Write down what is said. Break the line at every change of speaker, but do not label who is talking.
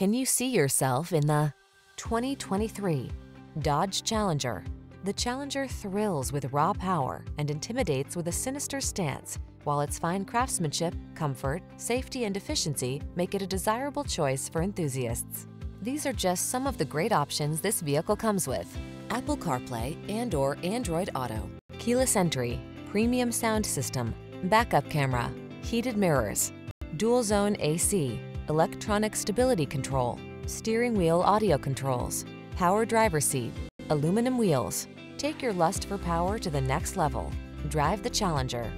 Can you see yourself in the 2023 Dodge Challenger? The Challenger thrills with raw power and intimidates with a sinister stance, while its fine craftsmanship, comfort, safety, and efficiency make it a desirable choice for enthusiasts. These are just some of the great options this vehicle comes with. Apple CarPlay and or Android Auto, keyless entry, premium sound system, backup camera, heated mirrors, dual zone AC, electronic stability control, steering wheel audio controls, power driver seat, aluminum wheels. Take your lust for power to the next level. Drive the Challenger.